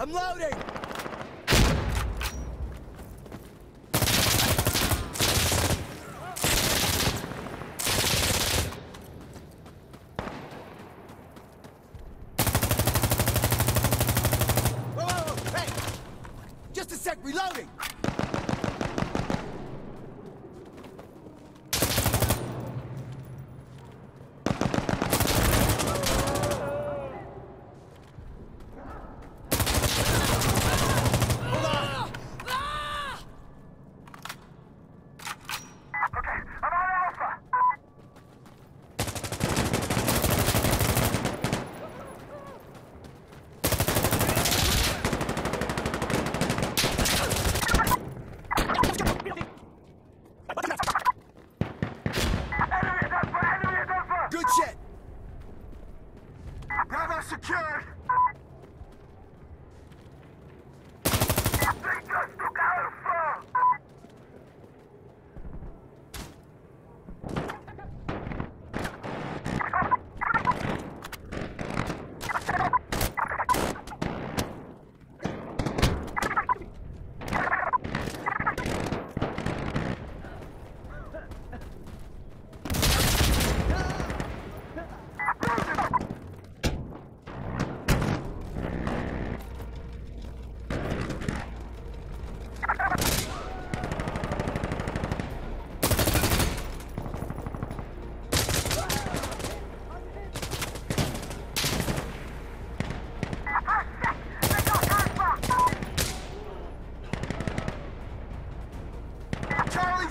I'm loading! Reloading!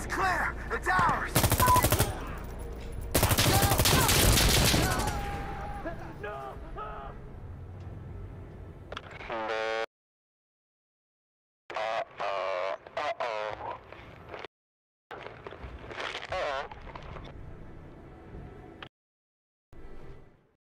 clear! It's ours! Uh-oh. Uh-oh.